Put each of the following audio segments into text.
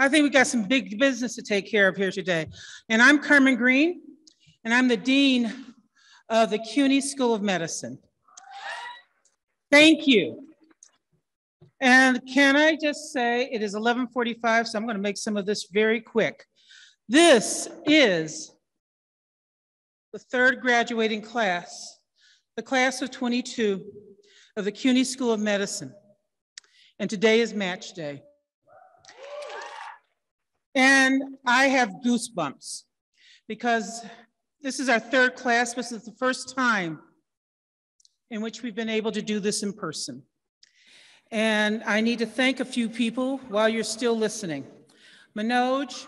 I think we got some big business to take care of here today. And I'm Carmen Green, and I'm the Dean of the CUNY School of Medicine. Thank you. And can I just say, it is 1145, so I'm gonna make some of this very quick. This is the third graduating class, the class of 22 of the CUNY School of Medicine. And today is match day. And I have goosebumps because this is our third class. This is the first time in which we've been able to do this in person. And I need to thank a few people while you're still listening. Manoj,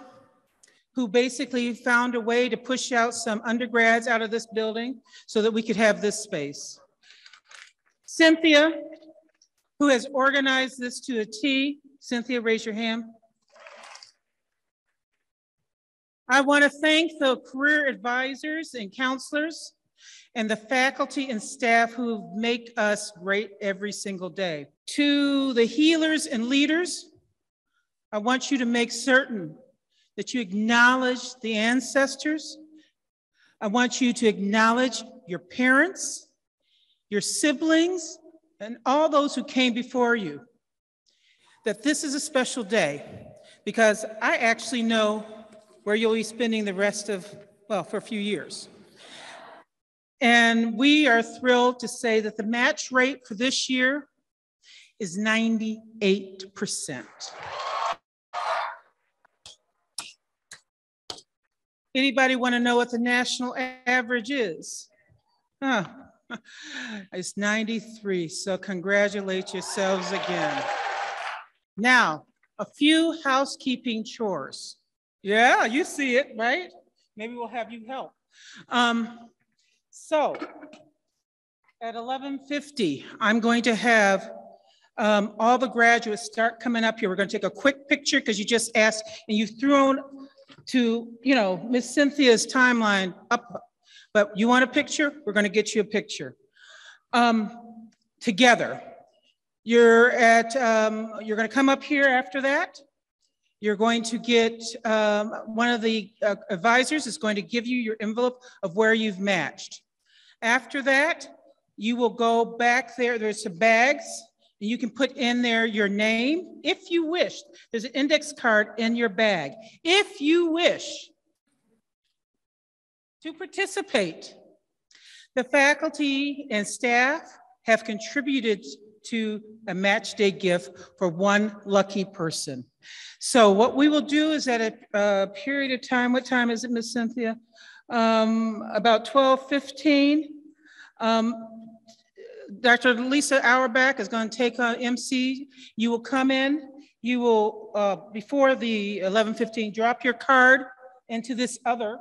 who basically found a way to push out some undergrads out of this building so that we could have this space. Cynthia, who has organized this to a T. Cynthia, raise your hand. I want to thank the career advisors and counselors and the faculty and staff who make us great every single day. To the healers and leaders, I want you to make certain that you acknowledge the ancestors. I want you to acknowledge your parents, your siblings, and all those who came before you. That this is a special day because I actually know where you'll be spending the rest of, well, for a few years. And we are thrilled to say that the match rate for this year is 98%. Anybody want to know what the national average is? Huh. It's 93, so congratulate yourselves again. Now, a few housekeeping chores. Yeah, you see it, right? Maybe we'll have you help. Um, so at 11.50, I'm going to have um, all the graduates start coming up here. We're gonna take a quick picture because you just asked and you've thrown to, you know, Miss Cynthia's timeline up. But you want a picture? We're gonna get you a picture. Um, together. You're at, um, you're gonna come up here after that. You're going to get, um, one of the uh, advisors is going to give you your envelope of where you've matched. After that, you will go back there. There's some bags and you can put in there your name if you wish. There's an index card in your bag. If you wish to participate, the faculty and staff have contributed to a match day gift for one lucky person. So what we will do is at a, period of time, what time is it, Miss Cynthia? Um, about 12, 15. Um, Dr. Lisa Auerbach is going to take on MC. You will come in, you will, uh, before the 11:15, drop your card into this other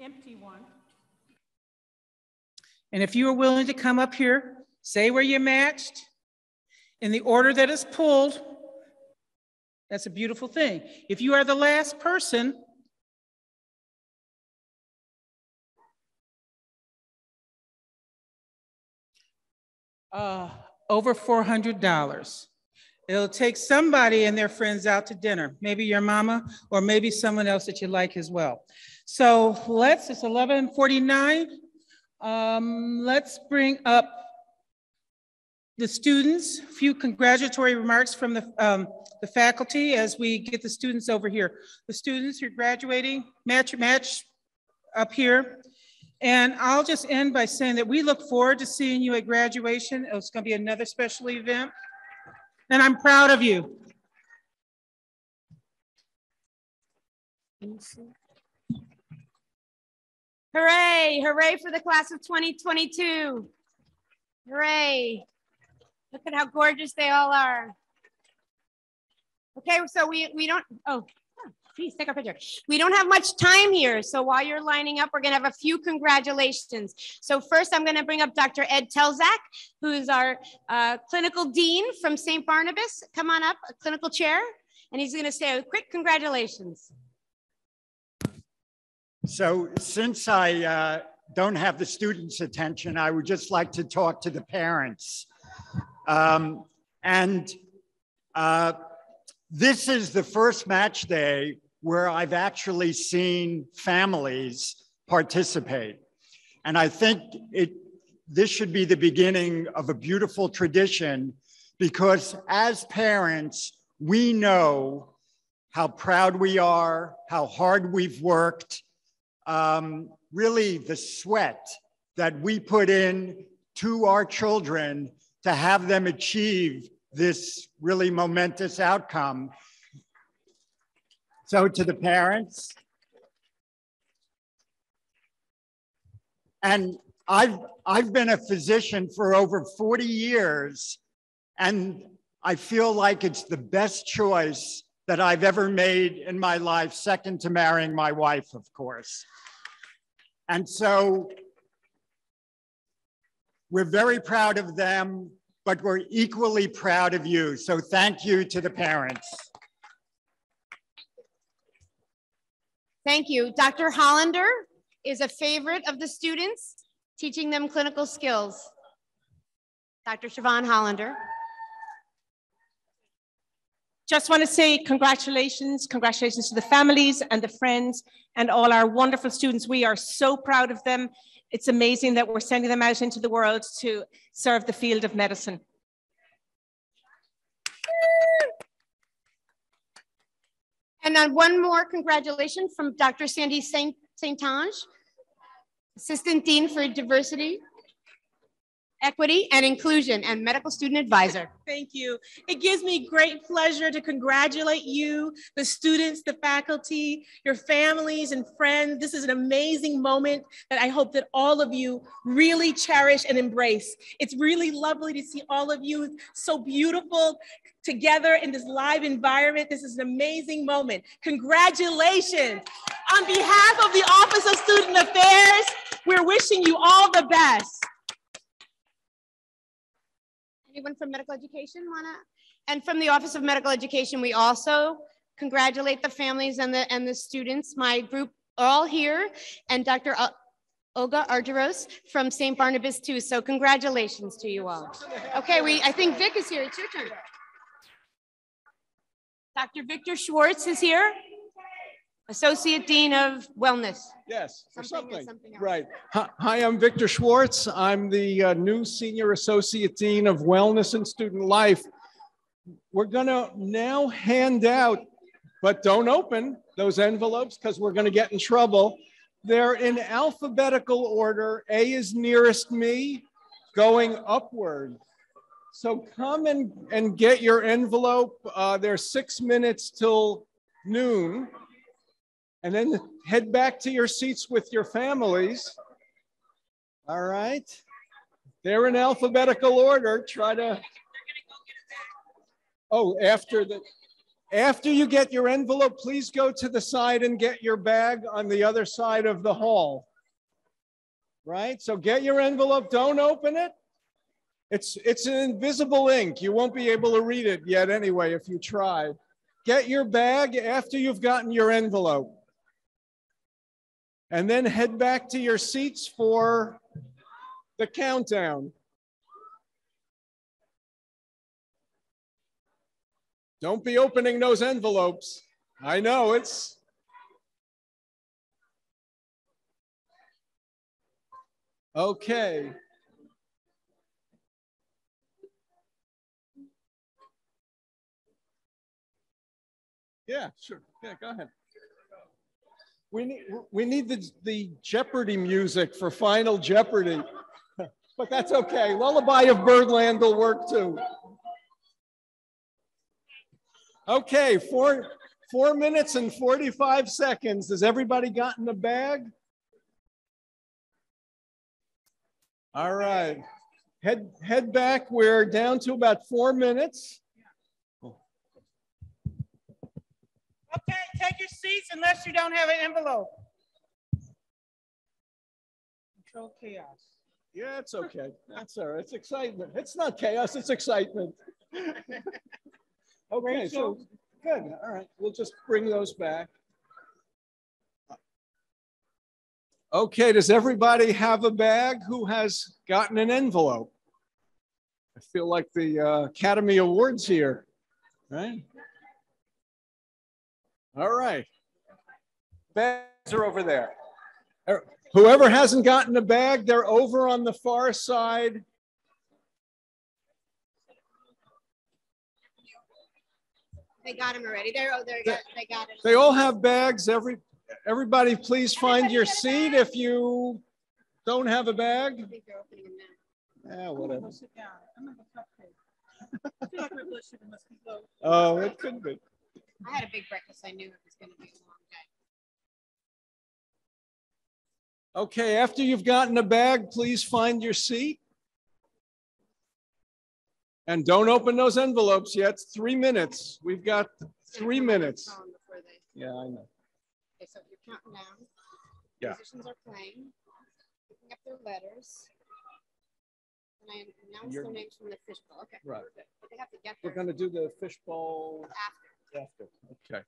empty one. And if you are willing to come up here, say where you matched, in the order that is pulled, that's a beautiful thing. If you are the last person, uh, over $400. It'll take somebody and their friends out to dinner, maybe your mama or maybe someone else that you like as well. So let's, it's 1149. Um, let's bring up the students, a few congratulatory remarks from the, um, the faculty as we get the students over here. The students who are graduating, match, match up here. And I'll just end by saying that we look forward to seeing you at graduation. It's gonna be another special event. And I'm proud of you. Hooray, hooray for the class of 2022. Hooray. Look at how gorgeous they all are. Okay, so we, we don't, oh, please take a picture. We don't have much time here. So while you're lining up, we're gonna have a few congratulations. So first I'm gonna bring up Dr. Ed Telzak, who's our uh, clinical dean from St. Barnabas. Come on up, a clinical chair. And he's gonna say a quick congratulations. So since I uh, don't have the students' attention, I would just like to talk to the parents. Um, and uh, this is the first match day where I've actually seen families participate. And I think it, this should be the beginning of a beautiful tradition because as parents, we know how proud we are, how hard we've worked, um, really the sweat that we put in to our children to have them achieve this really momentous outcome. So to the parents, and I've, I've been a physician for over 40 years, and I feel like it's the best choice that I've ever made in my life, second to marrying my wife, of course. And so we're very proud of them, but we're equally proud of you. So thank you to the parents. Thank you. Dr. Hollander is a favorite of the students, teaching them clinical skills. Dr. Siobhan Hollander. Just want to say congratulations, congratulations to the families and the friends and all our wonderful students. We are so proud of them. It's amazing that we're sending them out into the world to serve the field of medicine. And then one more congratulations from Dr. Sandy Saint Saint-Ange, Assistant Dean for Diversity Equity and Inclusion and Medical Student Advisor. Thank you. It gives me great pleasure to congratulate you, the students, the faculty, your families and friends. This is an amazing moment that I hope that all of you really cherish and embrace. It's really lovely to see all of you so beautiful together in this live environment. This is an amazing moment. Congratulations. On behalf of the Office of Student Affairs, we're wishing you all the best. Anyone from medical education wanna? And from the Office of Medical Education, we also congratulate the families and the and the students. My group are all here, and Dr. Olga Argyros from St. Barnabas too. So congratulations to you all. Okay, we I think Vic is here. It's your turn. Dr. Victor Schwartz is here. Associate Dean of Wellness. Yes, or Something something. something. Right. Hi, hi, I'm Victor Schwartz. I'm the uh, new Senior Associate Dean of Wellness and Student Life. We're going to now hand out, but don't open those envelopes because we're going to get in trouble. They're in alphabetical order. A is nearest me, going upward. So come and, and get your envelope. Uh, there's six minutes till noon and then head back to your seats with your families. All right. They're in alphabetical order. Try to. Oh, after the. After you get your envelope, please go to the side and get your bag on the other side of the hall. Right? So get your envelope, don't open it. It's, it's an invisible ink. You won't be able to read it yet anyway if you try. Get your bag after you've gotten your envelope and then head back to your seats for the countdown. Don't be opening those envelopes. I know it's. Okay. Yeah, sure. Yeah, go ahead. We need, we need the, the Jeopardy music for Final Jeopardy. but that's okay. Lullaby of Birdland will work too. Okay, four, four minutes and 45 seconds. Has everybody gotten the bag? All right. Head, head back. We're down to about four minutes. Okay, take your seats unless you don't have an envelope. Control chaos. Yeah, it's okay. That's all right. It's excitement. It's not chaos, it's excitement. okay, so good. All right, we'll just bring those back. Okay, does everybody have a bag who has gotten an envelope? I feel like the uh, Academy Awards here, right? All right. Bags are over there. Er, Whoever hasn't gotten a bag, they're over on the far side. They got him already. They're, oh, they're, got- they got it. They all have bags. Every, everybody please find your seat if you don't have a bag. think they're opening them now. Yeah, whatever. Go sit down. I'm gonna cupcake. I feel like we're bullshitting. Must be low. Oh, it could be. I had a big breakfast. I knew it was gonna be a long day. Okay, after you've gotten a bag, please find your seat. And don't open those envelopes yet. Three minutes. We've got three minutes. They- Yeah, I know. Okay, so you're counting down. Yeah. Musicians are playing, picking up their letters. And I announce You're- their names from the fishbowl. Okay. Right. But they have to We're do the fishbowl after. Okay.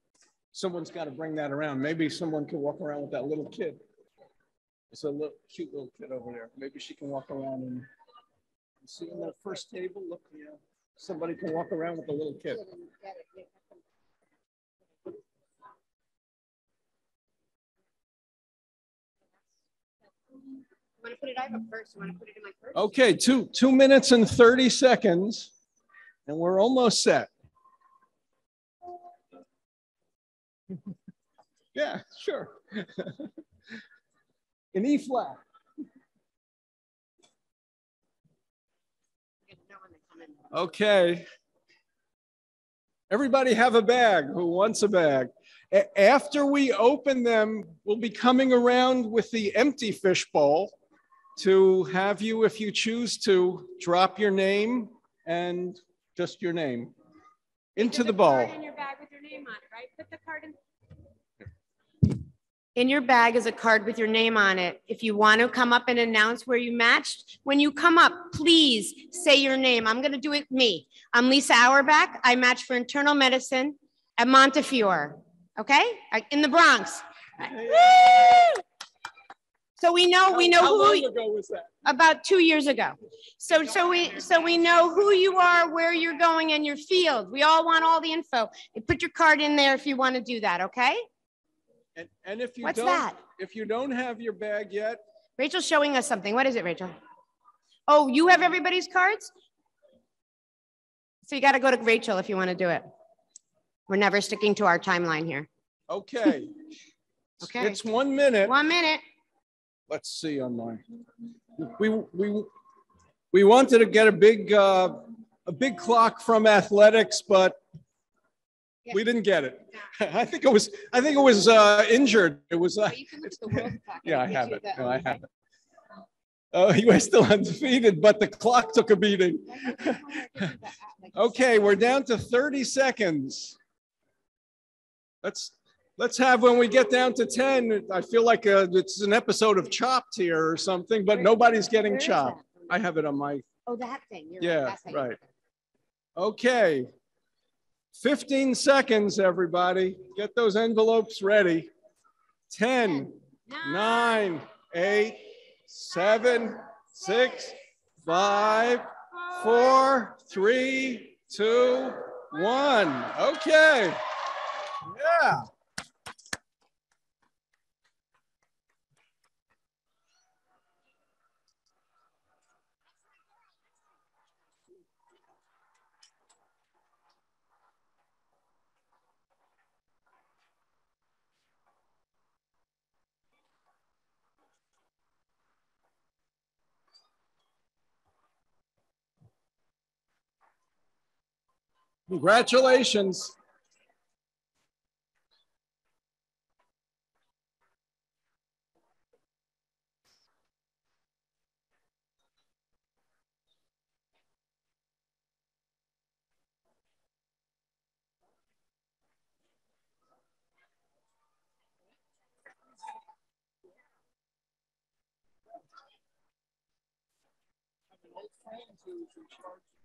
Someone's got to bring that around. Maybe someone can walk around with that little kid. It's a little cute little kid over there. Maybe she can walk around and see on that first table. Look, yeah, somebody can walk around with a little kid. Get it, get it, get it. You want to put it, I have a purse. You want to put it in my purse? Okay, two two minutes and thirty seconds, and we're almost set. yeah, sure. In E flat. Okay. Everybody have a bag. Who wants a bag? A- after we open them, we'll be coming around with the empty fishbowl to have you, if you choose to, drop your name and just your name into There's the a card bowl. In your bag with your name on it, right? Put the card in. In your bag is a card with your name on it. If you want to come up and announce where you matched, when you come up, please say your name. I'm going to do it me. I'm Lisa Auerbach. I match for internal medicine at Montefiore, okay? In the Bronx. Woo! So we know, we know How who. long ago was that? about two years ago. So, so we, so we know who you are, where you're going and your field. We all want all the info. You Put your card in there if you want to do that, okay? And, and if you What's don't, that? if you don't have your bag yet, Rachel's showing us something. What is it, Rachel? Oh, you have everybody's cards? So you got to go to Rachel if you want to do it. We're never sticking to our timeline here. okay. Okay. It's one minute. One minute. Let's see on mine. We, we, we wanted to get a big, uh, a big clock from athletics, but we didn't get it. I think it was, I think it was, uh, injured. It was, uh, But you can look at the yeah, I have it. No, I have it. Oh, you are still undefeated, but the clock took a beating. Okay, we're down to 30 seconds. Let's, let's have, when we get down to 10, I feel like uh, it's an episode of Chopped here or something, but nobody's getting chopped. I have it on my, Oh, that thing. You're Yeah, That's right. okay. 15 seconds, everybody. Get those envelopes ready. 10, nine, eight, seven, six, five, four, three, two, one. Okay. Yeah. Congratulations. friends who was in charge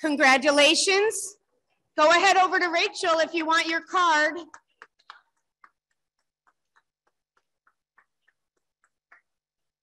Congratulations. Go ahead over to Rachel if you want your card.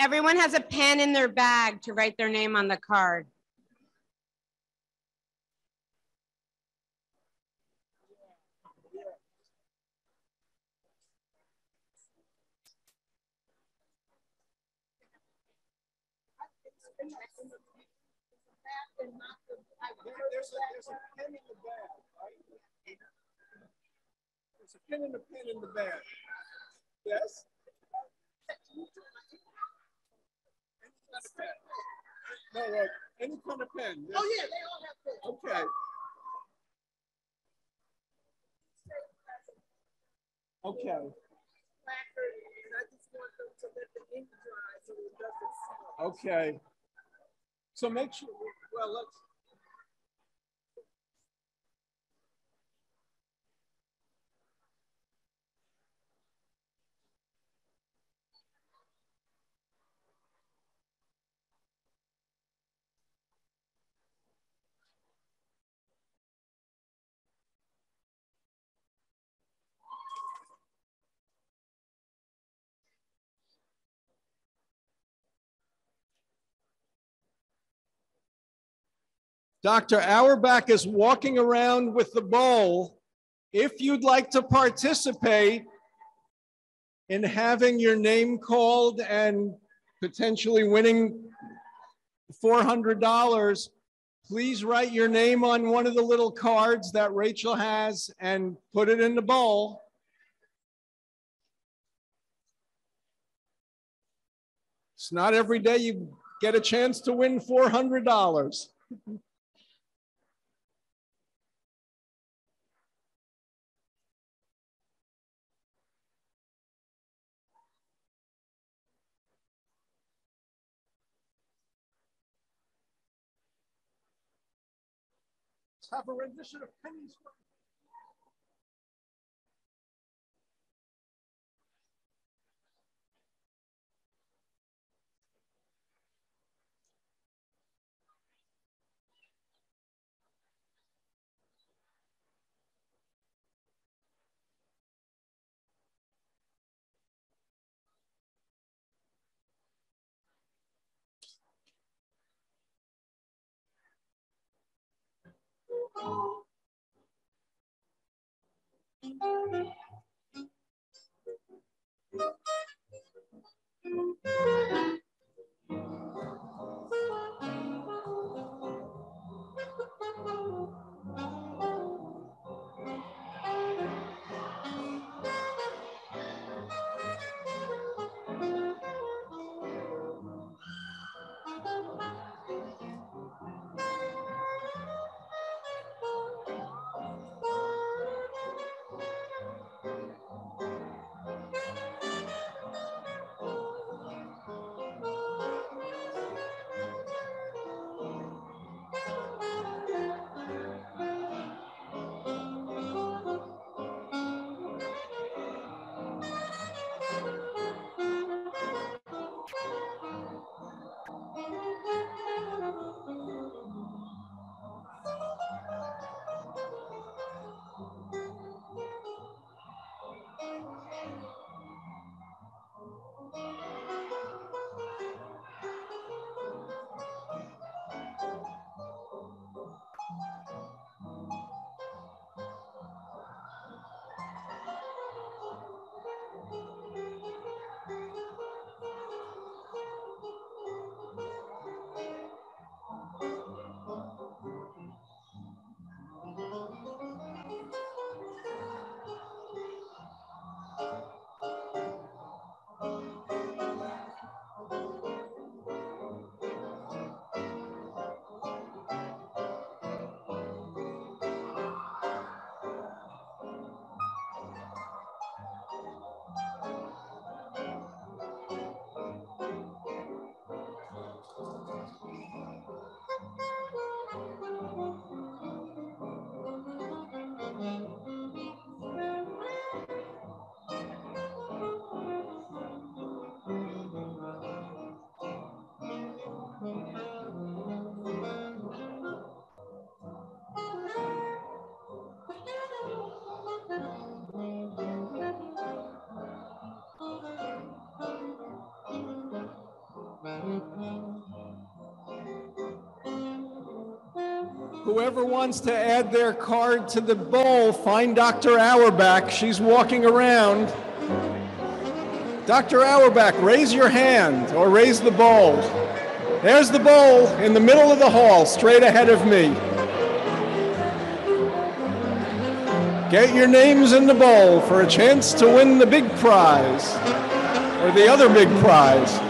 Everyone has a pen in their bag to write their name on the card. There's a, there's a pen in the bag, right? There's a pen and a pen in the bag. Yes? No, uh, any kind of pen. Oh, yeah, they all have pens. Okay. Okay. Okay. So make sure, well, let's. Dr. Auerbach is walking around with the bowl. If you'd like to participate in having your name called and potentially winning $400, please write your name on one of the little cards that Rachel has and put it in the bowl. It's not every day you get a chance to win $400. have a rendition of Penny's. Whoever wants to add their card to the bowl, find Dr. Auerbach. She's walking around. Dr. Auerbach, raise your hand or raise the bowl. There's the bowl in the middle of the hall, straight ahead of me. Get your names in the bowl for a chance to win the big prize or the other big prize.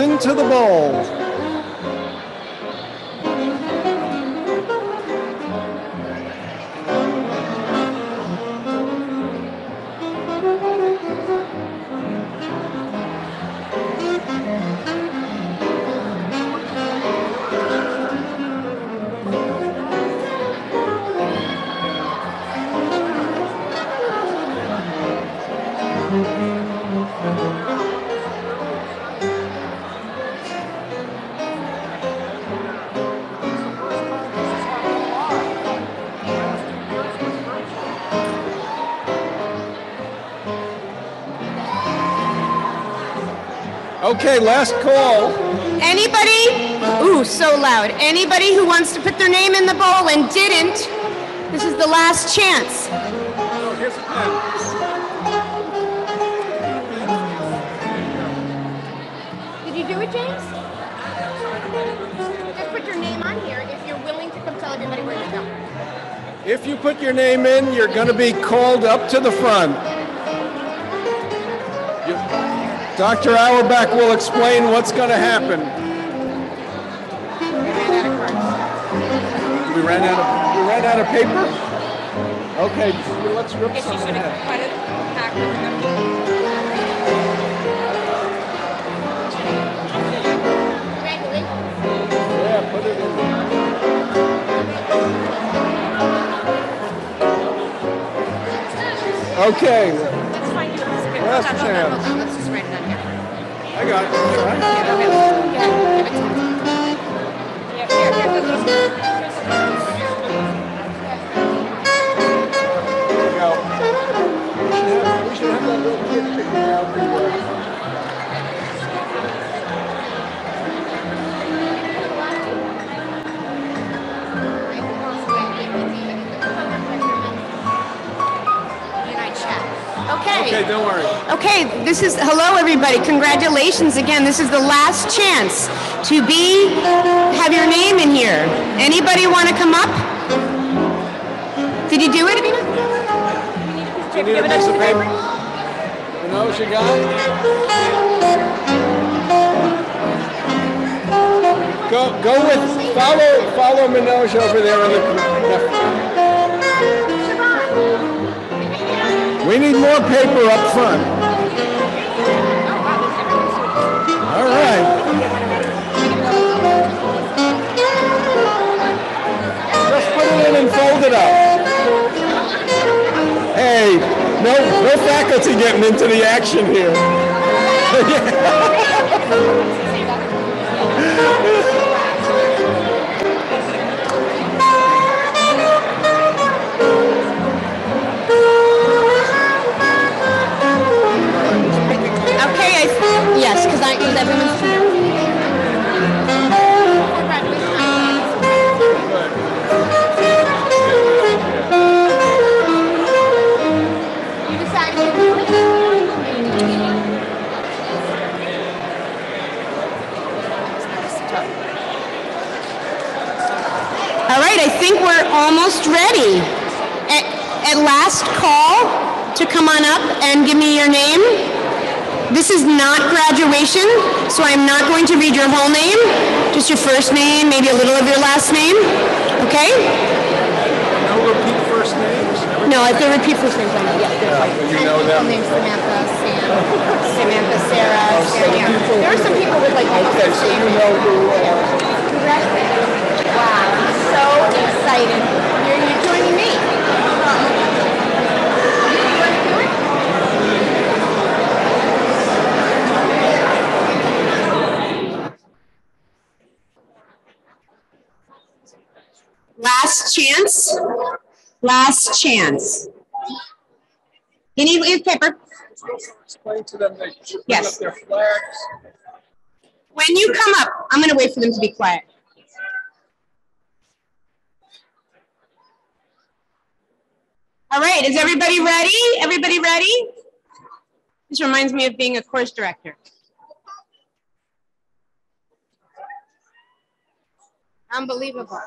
Into the bowl. Okay, last call. Anybody, ooh, so loud. Anybody who wants to put their name in the bowl and didn't, this is the last chance. Here's a pen. Did you do it, James? Just put your name on here if you're willing to come tell everybody where to go. If you put your name in, you're going to be called up to the front. Dr. Auerbach will explain what's going to happen. We ran out of we ran out of paper. Okay, let's rip some you in should have half. cut it back with the Yeah, put it in. Okay, Let's find you. Last Hold on, hold on, chance. Got it. All right. Yeah, okay, give it to me. Yeah, here, here's the little- Okay. Don't worry. Okay, this is, hello everybody, congratulations again. This is the last chance to be, have your name in here. Anybody want to come up? Did you do it, Abina? Do you need a piece of paper? You know what you got? Go, go with, follow, follow Manoj over there in the. We need more paper up front. All right. Just put it in and fold it up. Hey, no, no faculty getting into the action here. All right, I think we're almost ready. At, at last call to come on up and give me your name. This is not graduation, so I'm not going to read your whole name, just your first name, maybe a little of your last name. Okay? No repeat first names. No, if they repeat first names, I know. Yeah, they're white. you know And them. people named Samantha, Sam, Samantha, Sarah, oh, Sarah. Yeah. There are some people with like almost the same name. Congratulations. Wow, I'm so excited. You're, you're joining me. You wanna do it? Last chance. Last chance. You need paper. Explain to them Yes. up their flags. When you come up, I'm gonna wait for them to be quiet. All right, is everybody ready? Everybody ready? This reminds me of being a course director. Unbelievable.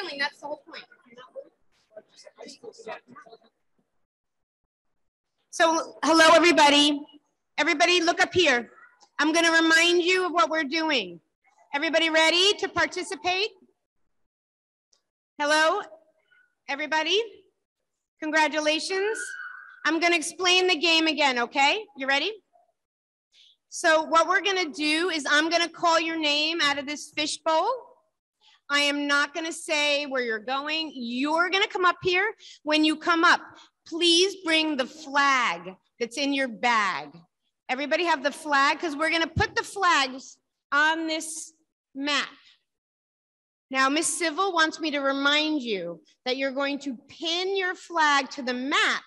Willing, that's the whole point. So, hello, everybody. Everybody, look up here. I'm going to remind you of what we're doing. Everybody ready to participate? Hello, everybody? Congratulations. I'm going to explain the game again, okay? You ready? So, what we're going to do is I'm going to call your name out of this fishbowl. I am not going to say where you're going. You're going to come up here. When you come up, please bring the flag that's in your bag. Everybody have the flag because we're going to put the flags on this map. Now, Miss Civil wants me to remind you that you're going to pin your flag to the map,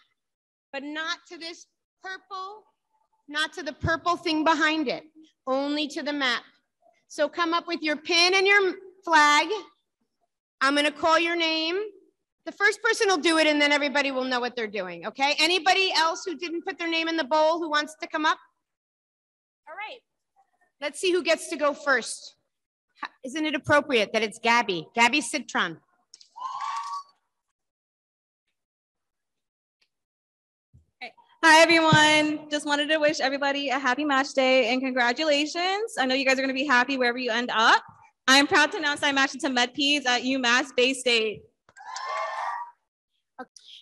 but not to this purple, not to the purple thing behind it, only to the map. So come up with your pin and your flag. I'm going to call your name. The first person will do it and then everybody will know what they're doing, okay? Anybody else who didn't put their name in the bowl who wants to come up? All right. Let's see who gets to go first. Isn't it appropriate that it's Gabby? Gabby Citron. Hi, everyone. Just wanted to wish everybody a happy match day and congratulations. I know you guys are going to be happy wherever you end up. I'm proud to announce I matched into MedPeds at UMass Baystate.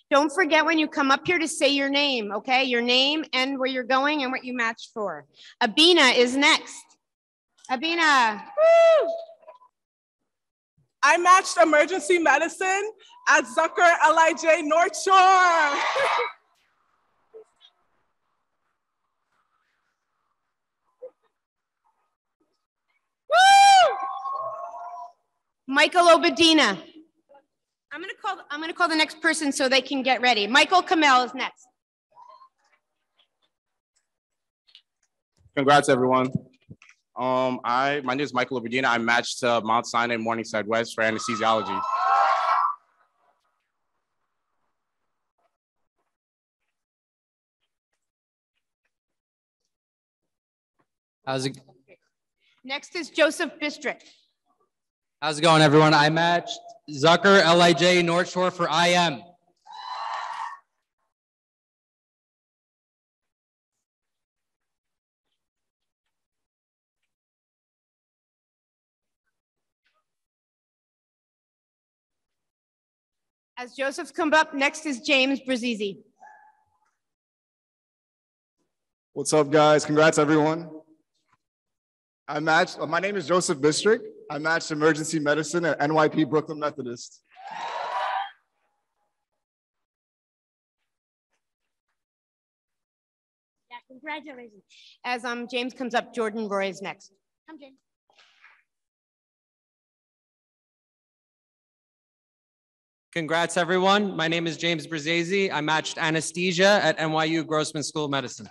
Don't forget when you come up here to say your name, okay? Your name and where you're going and what you matched for. Abina is next. Abina. Woo! I matched emergency medicine at Zucker LIJ North Shore. Woo! Michael Obadina. I'm gonna call. I'm gonna call the next person so they can get ready. Michael Kamel is next. Congrats, everyone. Um, I my name is Michael Obadina. I matched to Mount Sinai Morningside West for anesthesiology. How's it, Next is Joseph Bistrick. How's it going, everyone? I matched Zucker, LIJ, North Shore for IM. As Joseph's come up, next is James Brazizi. What's up, guys? Congrats, everyone. I matched, my name is Joseph Bistrick. I matched emergency medicine at NYP Brooklyn Methodist. Yeah, congratulations. As um James comes up, Jordan Roy is next. Come, James. Congrats, everyone. My name is James Brzezzi. I matched anesthesia at NYU Grossman School of Medicine.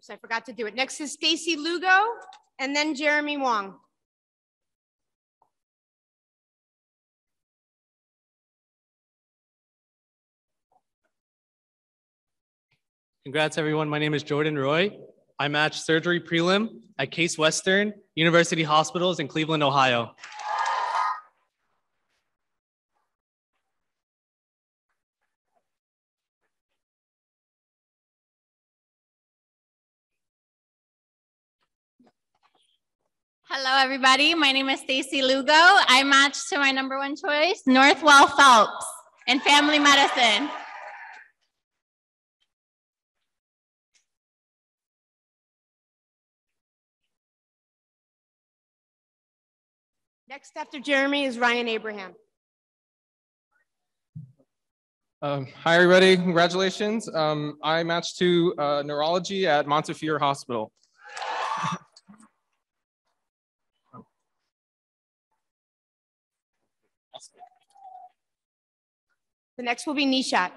Oops, I forgot to do it. Next is Stacy Lugo and then Jeremy Wong. Congrats, everyone. My name is Jordan Roy. I matched surgery prelim at Case Western University Hospitals in Cleveland, Ohio. Hello, everybody. My name is Stacy Lugo. I matched to my number one choice, Northwell Phelps in family medicine. Next after Jeremy is Ryan Abraham. Um, hi, everybody. Congratulations. Um, I matched to uh, neurology at Montefiore Hospital. The next will be Nishat.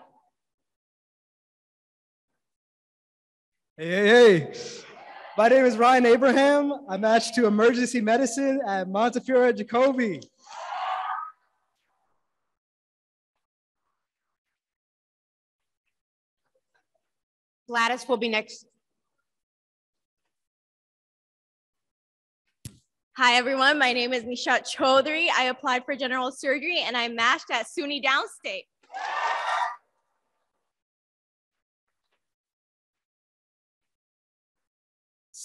Hey, hey, hey. My name is Ryan Abraham. I matched to emergency medicine at Montefiore Jacobi. Gladys will be next. Hi, everyone. My name is Nishat Chaudhary. I applied for general surgery and I matched at SUNY Downstate.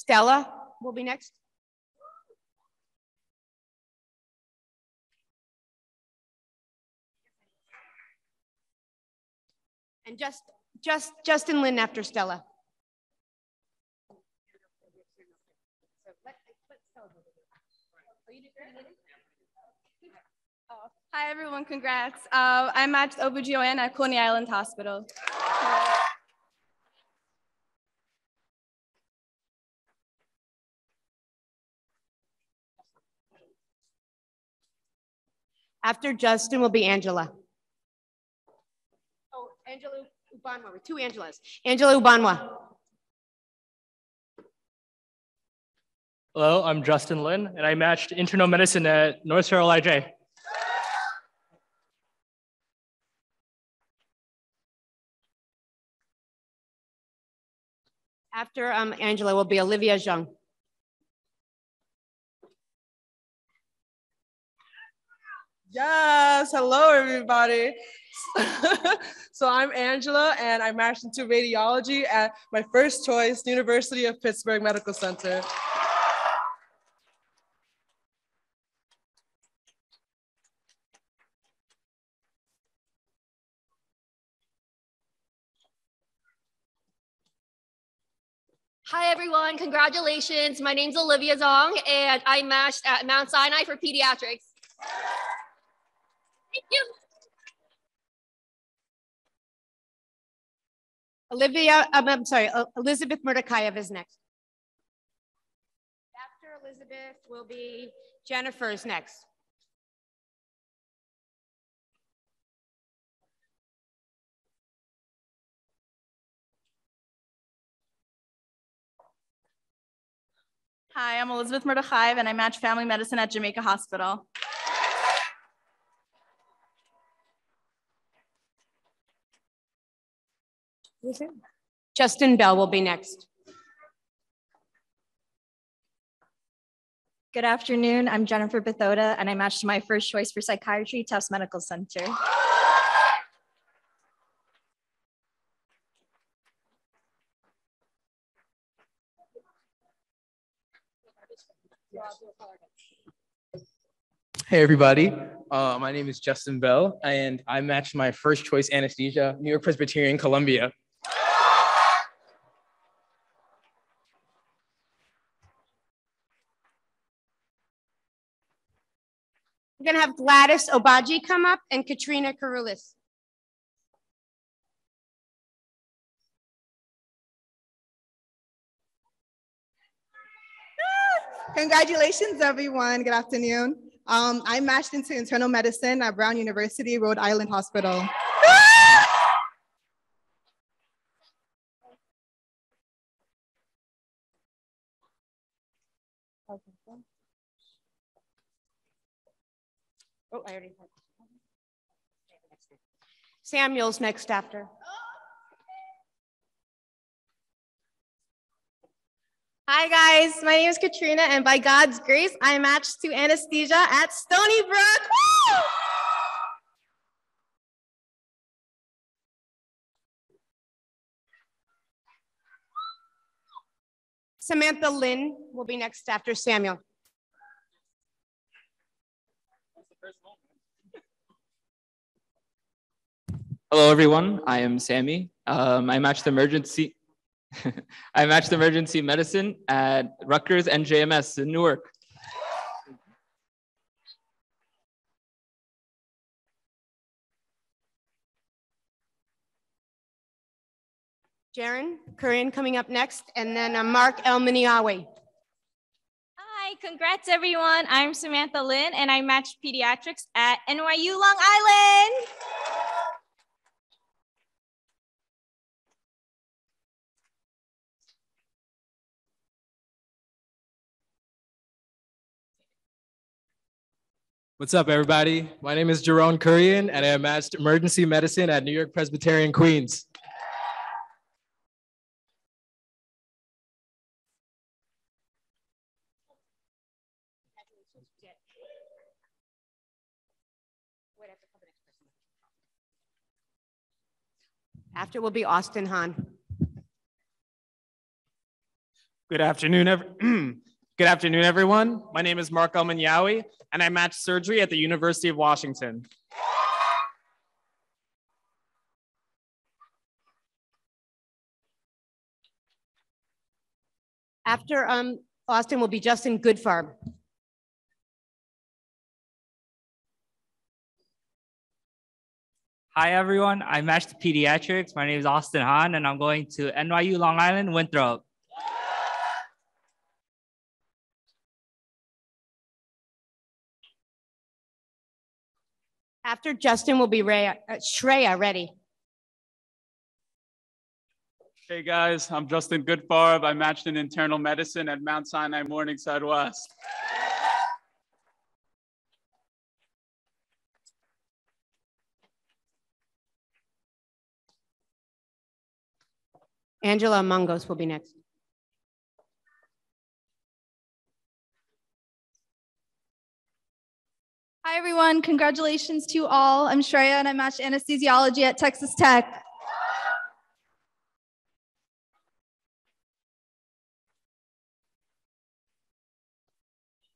Stella will be next. And just, just Justin Lynn after Stella. Hi, everyone. Congrats. Uh, I matched OBGYN at Coney Island Hospital. After Justin will be Angela. Oh, Angela Ubanwa, with two Angelas. Angela Ubanwa. Hello, I'm Justin Lin, and I matched internal medicine at North Shore After um, Angela will be Olivia Zhang. Yes, hello everybody. so I'm Angela and I matched into radiology at my first choice, University of Pittsburgh Medical Center. Hi, everyone. Congratulations. My name's Olivia Zong, and I matched at Mount Sinai for pediatrics. Thank you. Olivia, um, I'm sorry, Elizabeth Mordekayev is next. After Elizabeth will be Jennifer's next. Hi, I'm Elizabeth Mordechai, and I match family medicine at Jamaica Hospital. Justin Bell will be next. Good afternoon. I'm Jennifer Bethoda, and I matched my first choice for psychiatry, Tufts Medical Center. Hey, everybody. Uh, my name is Justin Bell, and I matched my first choice anesthesia, New York Presbyterian, Columbia. We're gonna have Gladys Obaji come up and Katrina Karulis. Congratulations, everyone. Good afternoon. Um, I matched into internal medicine at Brown University, Rhode Island Hospital. Oh, I already. Samuel's next after. Hi guys, my name is Katrina and by God's grace, I matched to anesthesia at Stony Brook. Woo! Samantha Lynn will be next after Samuel. Hello, everyone. I am Sammy. Um, I matched emergency. I matched emergency medicine at Rutgers NJMS in Newark. Jaren Kurian coming up next, and then uh, Mark El Miniawi. Hi, congrats everyone. I'm Samantha Lynn and I matched pediatrics at NYU Long Island. What's up, everybody? My name is Jerome Kurian, and I am matched emergency medicine at New York Presbyterian Queens. After will be Austin Hahn. Good afternoon, ev- Good afternoon, everyone. My name is Mark Elmanyawi, and I match surgery at the University of Washington. After um, Austin will be Justin Goodfarb. Hi, everyone. I matched pediatrics. My name is Austin Hahn, and I'm going to NYU Long Island, Winthrop. After Justin will be Ray, uh, Shreya Reddy. Hey guys, I'm Justin Goodfarb. I matched in internal medicine at Mount Sinai Morningside West. Angela Mungos will be next. Hi, everyone. Congratulations to all. I'm Shreya and I matched anesthesiology at Texas Tech.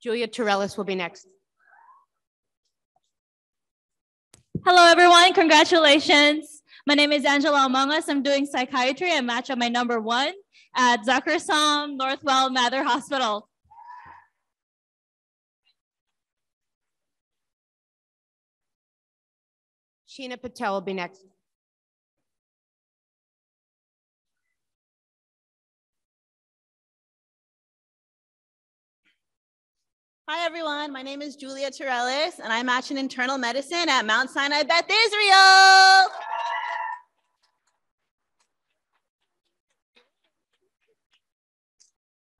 Julia Torellis will be next. Hello, everyone. Congratulations. My name is Angela Among Us. I'm doing psychiatry. I match at my number one at Zuckerson Northwell Mather Hospital. Sheena Patel will be next. Hi, everyone. My name is Julia Torellis, and I'm match in internal medicine at Mount Sinai Beth Israel.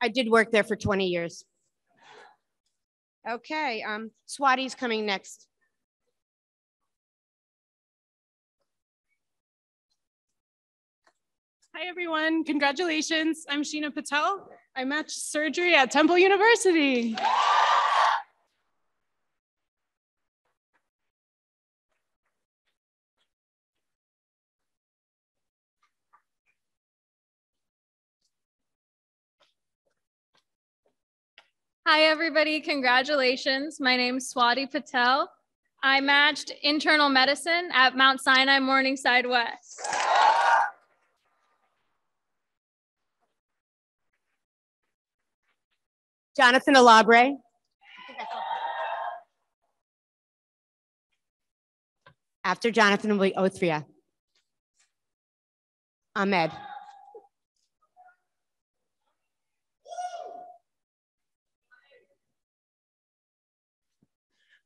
I did work there for 20 years. Okay, um, Swati's coming next. Hi, everyone. Congratulations. I'm Sheena Patel. I matched surgery at Temple University. Hi, everybody. Congratulations. My name is Swati Patel. I matched internal medicine at Mount Sinai Morningside West. Jonathan Alabre. After Jonathan will be Othria. Ahmed.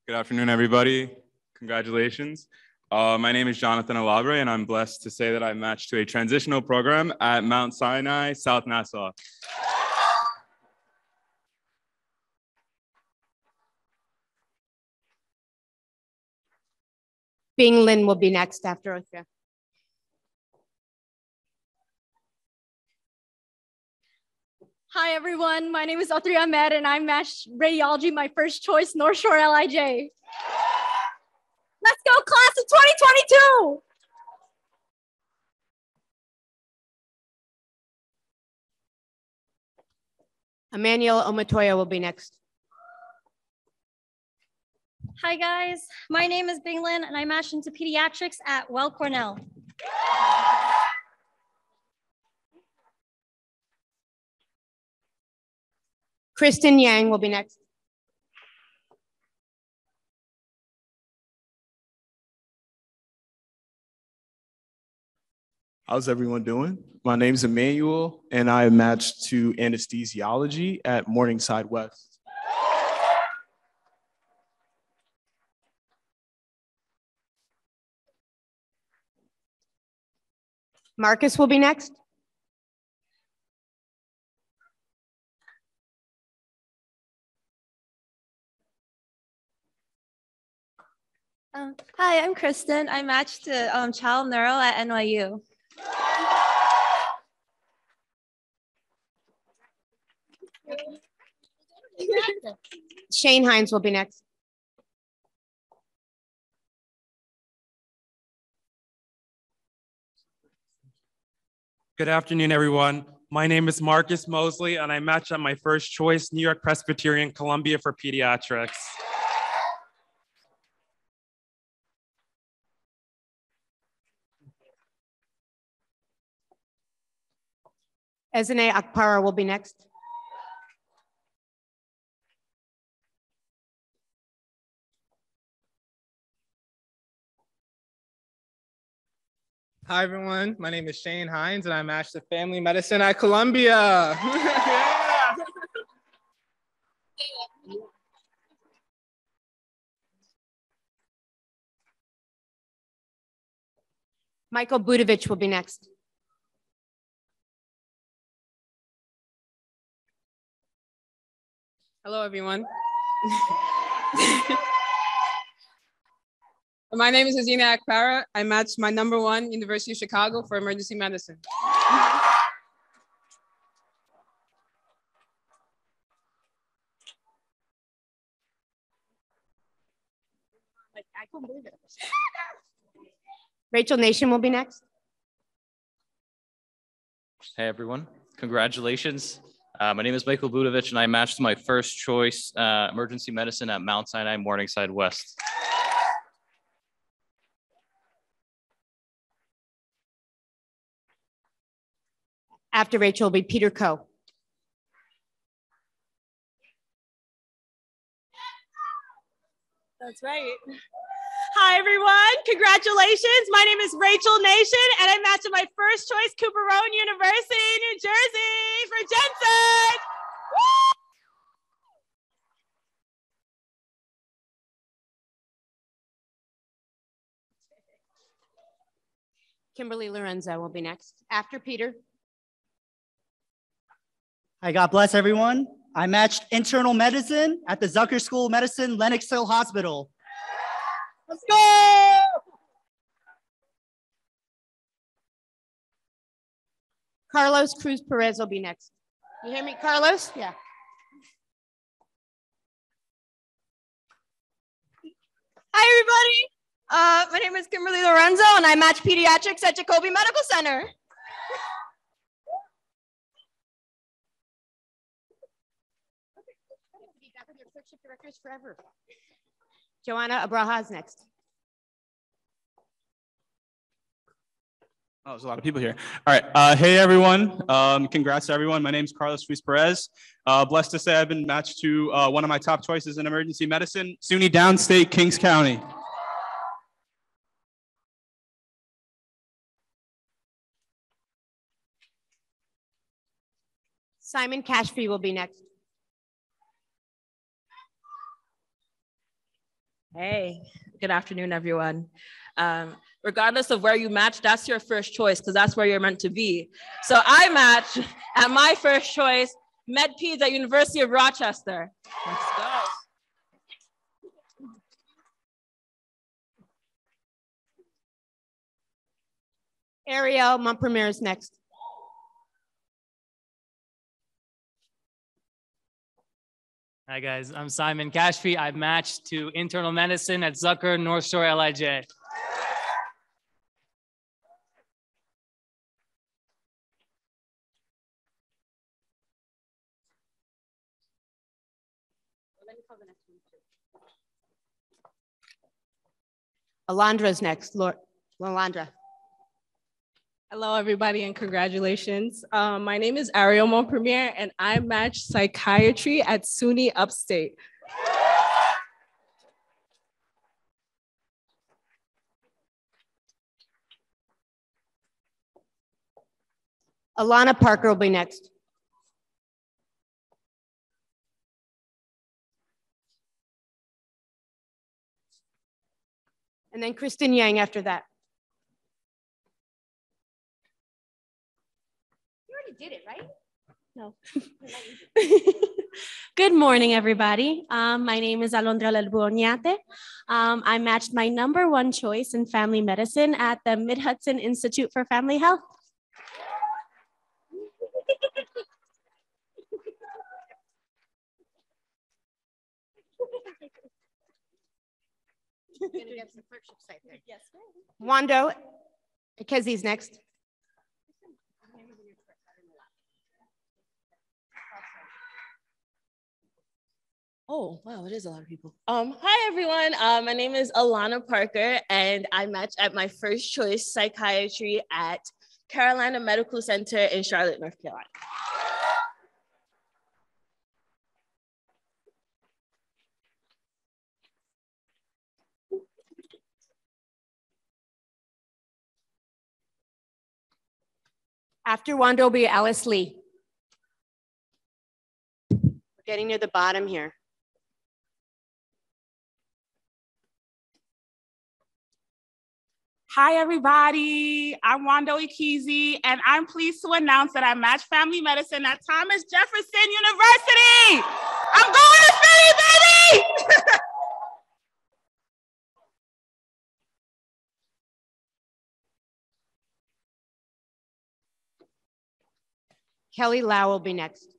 Good afternoon, everybody. Congratulations. Uh, my name is Jonathan Alabre, and I'm blessed to say that I matched to a transitional program at Mount Sinai, South Nassau. Bing Lin will be next after Othria. Hi, everyone. My name is Otri Ahmed, and I matched radiology, my first choice, North Shore LIJ. Let's go, class of 2022. Emmanuel Omatoya will be next. Hi, guys. My name is Binglin, and I matched into pediatrics at Weill Cornell. Kristen Yang will be next. How's everyone doing? My name is Emmanuel, and I am matched to anesthesiology at Morningside West. Marcus will be next. Um, hi, I'm Kristen. I matched to um, child neuro at NYU. Shane Hines will be next. Good afternoon, everyone. My name is Marcus Mosley, and I match at my first choice, New York Presbyterian Columbia for pediatrics. Ezine Akpara will be next. Hi, everyone. My name is Shane Hines, and I matched to family medicine at Columbia. Yeah. Michael Budovich will be next. Hello, everyone. my name is Azina Akpara. I matched my number one, University of Chicago, for emergency medicine. I couldn't believe it. Rachel Nation will be next. Hey everyone, congratulations. Uh, my name is Michael Budovich and I matched my first choice uh, emergency medicine at Mount Sinai Morningside West. After Rachel will be Peter Coe. That's right. Hi, everyone. Congratulations. My name is Rachel Nation, and I'm matched my first choice, Cooper Rowan University, New Jersey, for gen surg. Woo! Kimberly Lorenzo will be next. After Peter. Hi, God bless everyone. I matched internal medicine at the Zucker School of Medicine, Lenox Hill Hospital. Let's go! Carlos Cruz Perez will be next. You hear me, Carlos? Yeah. Hi, everybody. Uh, my name is Kimberly Lorenzo, and I match pediatrics at Jacobi Medical Center. Directors forever. Joanna Abraha's next. Oh, there's a lot of people here. All right. Uh, hey, everyone. Um, congrats to everyone. My name is Carlos Ruiz Perez. Uh, blessed to say I've been matched to uh, one of my top choices in emergency medicine, SUNY Downstate, Kings County. Simon Cashby will be next. Hey, good afternoon, everyone. Um, regardless of where you match, that's your first choice because that's where you're meant to be. So I match at my first choice, Med Peds at University of Rochester. Let's go. Ariel Montpremier is next. Hi guys, I'm Simon Cashby. I matched to internal medicine at Zucker North Shore LIJ. Alondra's next. Lord, Alondra. Hello, everybody, and congratulations. Um, my name is Ariel Montpremier, and I match psychiatry at SUNY Upstate. Alana Parker will be next. And then Kristen Yang after that. Did it, right? No. Good morning, everybody. Um, my name is Alondra Lalbuoniate. Um, I matched my number one choice in family medicine at the Mid Hudson Institute for Family Health. Yes. Wando, Kezi's next. Oh, wow, it is a lot of people. Um, hi, everyone. Uh, my name is Alana Parker, and I match at my first choice psychiatry at Carolina Medical Center in Charlotte, North Carolina. After Wando will be Alice Lee. We're getting near the bottom here. Hi, everybody. I'm Wando Ikizi, and I'm pleased to announce that I match family medicine at Thomas Jefferson University. I'm going to Philly, baby! Kelly Lau will be next.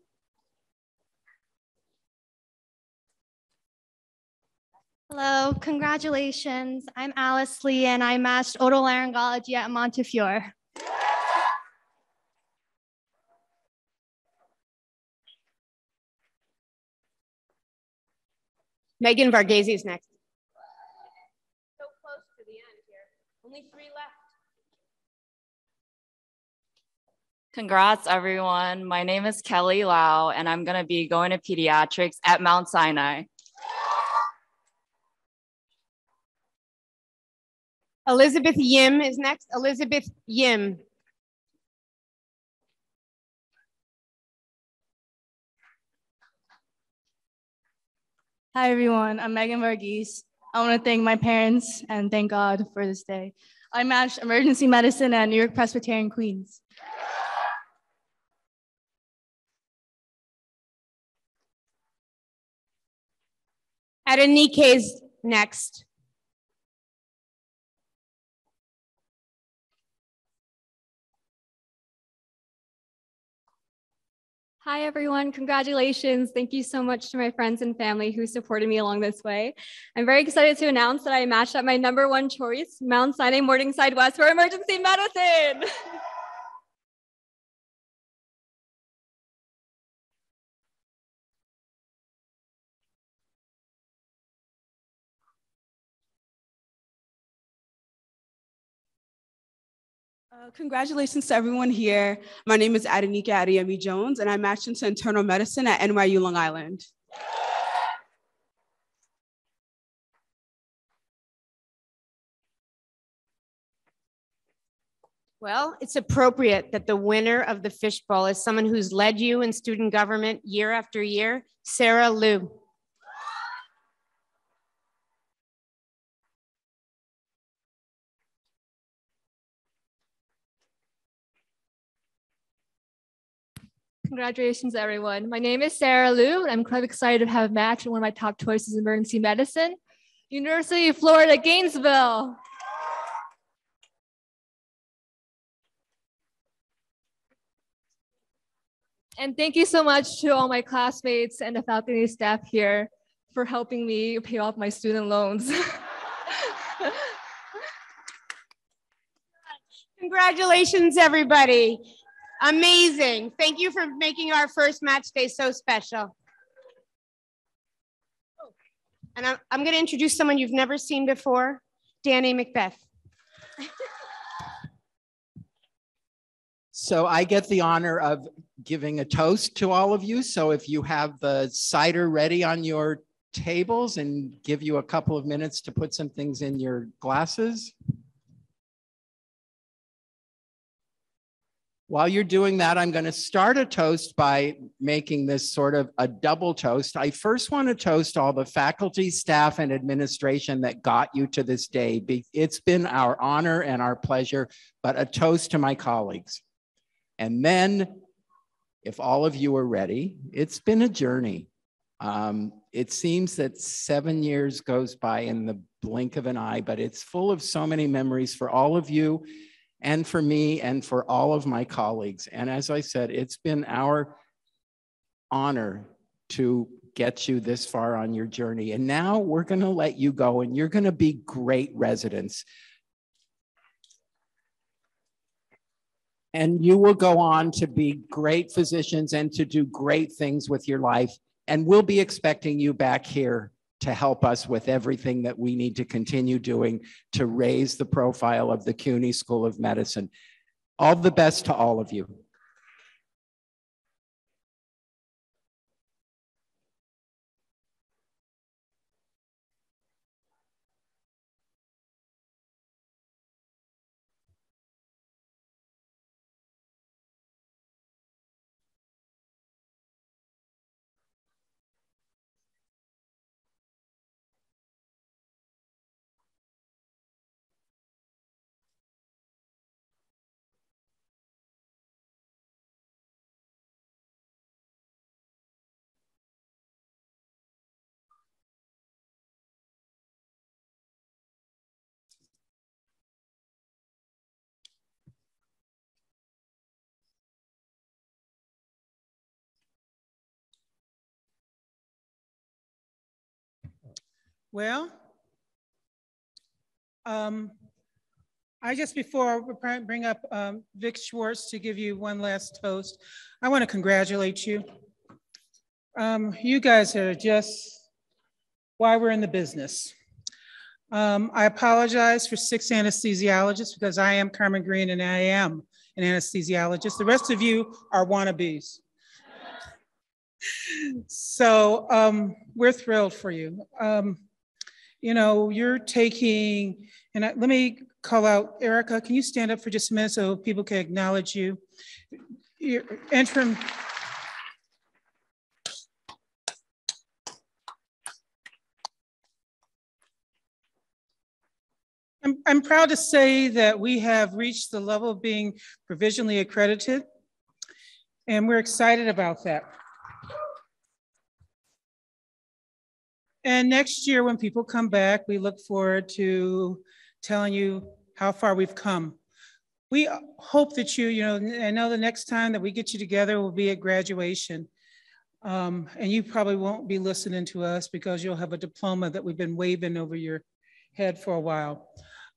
Hello, congratulations. I'm Alice Lee and I matched otolaryngology at Montefiore. Megan Varghese is next. So close to the end here. Only three left. Congrats, everyone. My name is Kelly Lau, and I'm going to be going to pediatrics at Mount Sinai. Elizabeth Yim is next. Elizabeth Yim. Hi, everyone. I'm Megan Varghese. I want to thank my parents and thank God for this day. I matched emergency medicine at New York Presbyterian Queens. Adenike is next. Hi, everyone. Congratulations. Thank you so much to my friends and family who supported me along this way. I'm very excited to announce that I matched at my number one choice, Mount Sinai Morningside West for emergency medicine. Congratulations to everyone here. My name is Adenika Adeyemi Jones, and I'm matched into internal medicine at NYU Long Island. Well, it's appropriate that the winner of the fishbowl is someone who's led you in student government year after year, Sarah Liu. Congratulations, everyone. My name is Sarah Liu, and I'm quite excited to have a match in one of my top choices in emergency medicine, University of Florida, Gainesville. And thank you so much to all my classmates and the faculty staff here for helping me pay off my student loans. Congratulations, everybody. Amazing. Thank you for making our first match day so special. And I'm, I'm going to introduce someone you've never seen before, Danny Macbeth. So I get the honor of giving a toast to all of you. So if you have the cider ready on your tables and give you a couple of minutes to put some things in your glasses. While you're doing that, I'm going to start a toast by making this sort of a double toast. I first want to toast all the faculty, staff, and administration that got you to this day. It's been our honor and our pleasure, but a toast to my colleagues. And then, if all of you are ready, it's been a journey. Um, it seems that seven years goes by in the blink of an eye, but it's full of so many memories for all of you and for me and for all of my colleagues. And as I said, it's been our honor to get you this far on your journey. And now we're going to let you go and you're going to be great residents. and you will go on to be great physicians and to do great things with your life. And we'll be expecting you back here to help us with everything that we need to continue doing to raise the profile of the CUNY School of Medicine. All the best to all of you. Well, um, I just before I bring up um, Vic Schwartz to give you one last toast, I want to congratulate you. Um, you guys are just why we're in the business. Um, I apologize for six anesthesiologists because I am Carmen Green and I am an anesthesiologist. The rest of you are wannabes. so um, we're thrilled for you. You know, you're taking, and I, let me call out Erica. Can you stand up for just a minute so people can acknowledge you? You're interim. I'm, I'm proud to say that we have reached the level of being provisionally accredited, and we're excited about that. And next year, when people come back, we look forward to telling you how far we've come. We hope that you, you know, I know the next time that we get you together will be at graduation. Um, and you probably won't be listening to us because you'll have a diploma that we've been waving over your head for a while.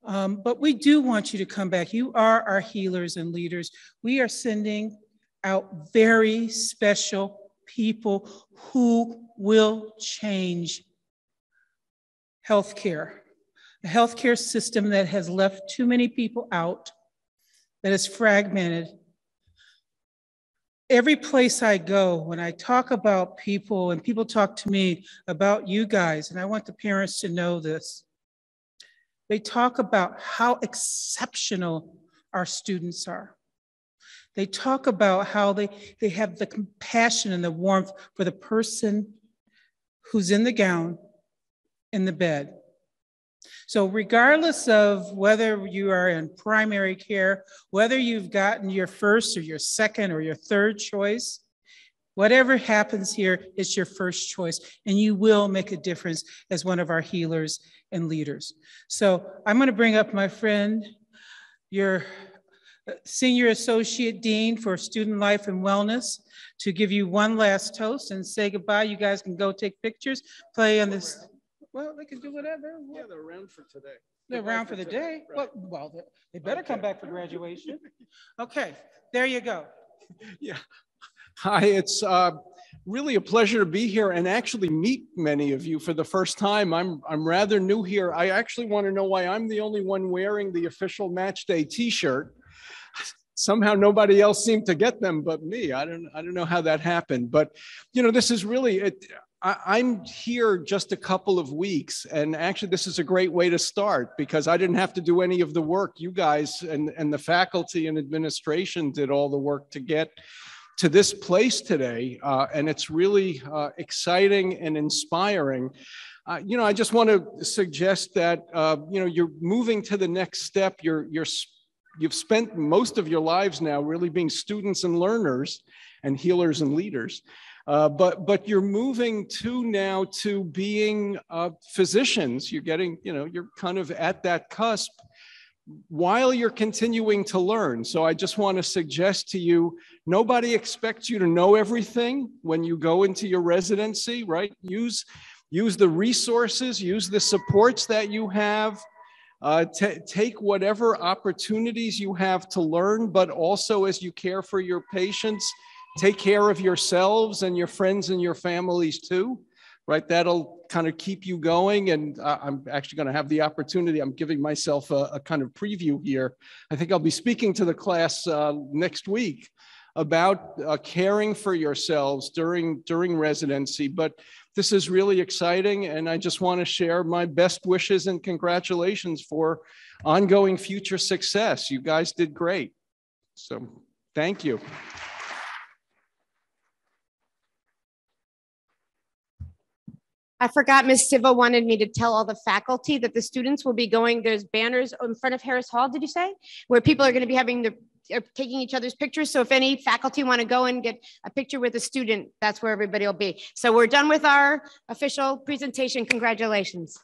Um, but we do want you to come back. You are our healers and leaders. We are sending out very special people who will change healthcare, a healthcare system that has left too many people out, that is fragmented. Every place I go, when I talk about people and people talk to me about you guys, and I want the parents to know this, they talk about how exceptional our students are. They talk about how they, they have the compassion and the warmth for the person who's in the gown in the bed. So, regardless of whether you are in primary care, whether you've gotten your first or your second or your third choice, whatever happens here, it's your first choice, and you will make a difference as one of our healers and leaders. So, I'm going to bring up my friend, your uh, Senior Associate Dean for Student Life and Wellness to give you one last toast and say goodbye. You guys can go take pictures, play on this. Well, they can do whatever. Yeah, they're around for today. They're around for the day. Well, well, they- better come back for graduation. Okay, there you go. Yeah. Hi, it's uh, really a pleasure to be here and actually meet many of you for the first time. I'm, I'm rather new here. I actually want to know why I'm the only one wearing the official match day t-shirt. Somehow nobody else seemed to get them but me. I don't, I don't know how that happened, but you know, this is really, it, I, I'm here just a couple of weeks and actually this is a great way to start because I didn't have to do any of the work. You guys and, and the faculty and administration did all the work to get to this place today, uh, and it's really uh, exciting and inspiring. Uh, you know, I just want to suggest that uh, you know you're moving to the next step. You're you're you've spent most of your lives now really being students and learners, and healers and leaders. Uh, but but you're moving to now to being uh, physicians. You're getting you know you're kind of at that cusp while you're continuing to learn. So I just want to suggest to you, nobody expects you to know everything when you go into your residency, right? Use, use the resources, use the supports that you have. Uh, ta- take whatever opportunities you have to learn, but also as you care for your patients, take care of yourselves and your friends and your families too right? That'll kind of keep you going. And I'm actually going to have the opportunity. I'm giving myself a, a, kind of preview here. I think I'll be speaking to the class uh, next week about uh, caring for yourselves during during residency. But this is really exciting, and I just want to share my best wishes and congratulations for ongoing future success. You guys did great. So thank you. I forgot Ms. Siva wanted me to tell all the faculty that the students will be going, there's banners in front of Harris Hall, did you say? Where people are going to be having the, are taking each other's pictures. So if any faculty want to go and get a picture with a student, that's where everybody will be. So we're done with our official presentation. Congratulations.